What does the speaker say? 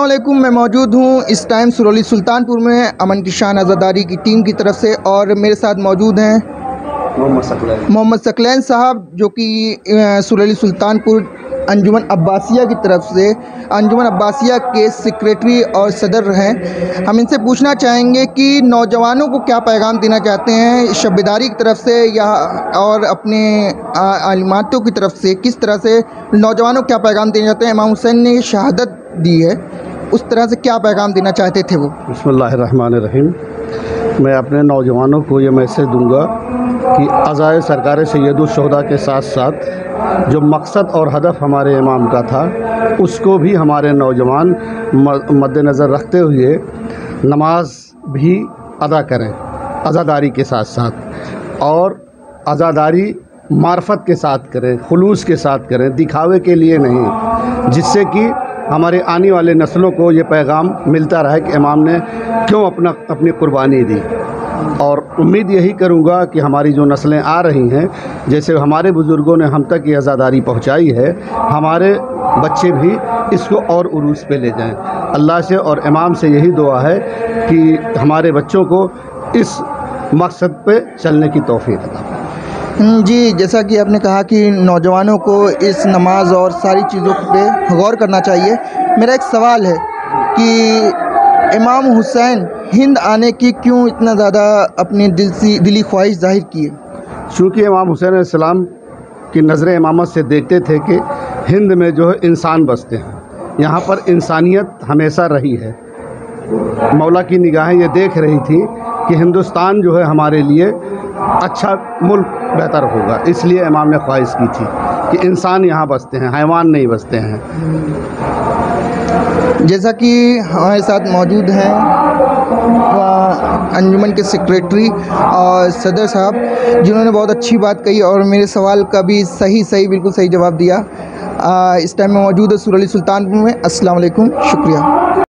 वालेकुम मैं मौजूद हूँ इस टाइम सुरौली सुल्तानपुर में अमन किशान आज़ादारी की टीम की तरफ़ से और मेरे साथ मौजूद हैं मोहम्मद सकलैन। साहब जो कि सुरौली सुल्तानपुर अंजुमन अब्बासिया की तरफ़ से। अंजुमन अब्बासिया के सेक्रेटरी और सदर हैं। हम इनसे पूछना चाहेंगे कि नौजवानों को क्या पैगाम देना चाहते हैं? शब्बेदारी की तरफ़ से या और अपने आलिमातों की तरफ़ से? किस तरह से नौजवानों को क्या पैगाम देना चाहते हैं? इमाम हुसैन ने शहादत दी है। उस तरह से क्या पैगाम देना चाहते थे वो? बसमीम मैं अपने नौजवानों को ये मैसेज दूँगा कि अज़ाय सरकार सैदुलशहदा के साथ साथ जो मकसद और हदफ हमारे इमाम का था, उसको भी हमारे नौजवान मद्देनज़र रखते हुए नमाज़ भी अदा करें, आज़ादारी के साथ साथ। और अज़ादारी मार्फत के साथ करें, खलूस के साथ करें, दिखावे के लिए नहीं, जिससे कि हमारे आने वाले नस्लों को ये पैगाम मिलता रहे कि इमाम ने क्यों अपना अपनी कुर्बानी दी और उम्मीद यही करूँगा कि हमारी जो नस्लें आ रही हैं जैसे हमारे बुज़ुर्गों ने हम तक ये आज़ादारी पहुँचाई है हमारे बच्चे भी इसको और उरूस पे ले जाएँ अल्लाह से और इमाम से यही दुआ है कि हमारे बच्चों को इस मकसद पे चलने की तोफ़ी। हम्म, जी, जैसा कि आपने कहा कि नौजवानों को इस नमाज़ और सारी चीज़ों पे गौर करना चाहिए। मेरा एक सवाल है कि इमाम हुसैन हिंद आने की क्यों इतना ज़्यादा अपनी दिल सी, दिली ख्वाहिश ज़ाहिर की है? चूँकि इमाम हुसैन अलैहिस्सलाम की नज़र इमामत से देखते थे कि हिंद में जो है इंसान बसते हैं। यहाँ पर इंसानियत हमेशा रही है। मौला की निगाहें ये देख रही थी कि हिंदुस्तान जो है हमारे लिए अच्छा मुल्क बेहतर होगा। इसलिए इमाम ने ख्वाहिश की थी कि इंसान यहाँ बसते हैं हैवान नहीं बसते हैं। जैसा कि हमारे साथ मौजूद हैं अंजुमन के सेक्रेटरी और सदर साहब जिन्होंने बहुत अच्छी बात कही और मेरे सवाल का भी सही सही बिल्कुल सही जवाब दिया। अ, इस टाइम में मौजूद है सुरली सुल्तानपुर में। अस्सलाम वालेकुम शुक्रिया।